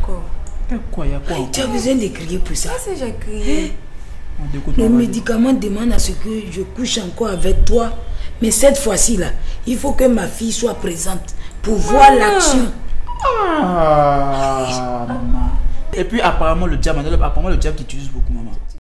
quoi, y a quoi Tu as besoin de crier pour ça. J'ai crié. Hein? Le médicament demande à ce que je couche encore avec toi. Mais cette fois-ci là, il faut que ma fille soit présente pour voir l'action. Ah, maman. Et puis apparemment le diable, apparemment le diable t'utilise beaucoup. maman.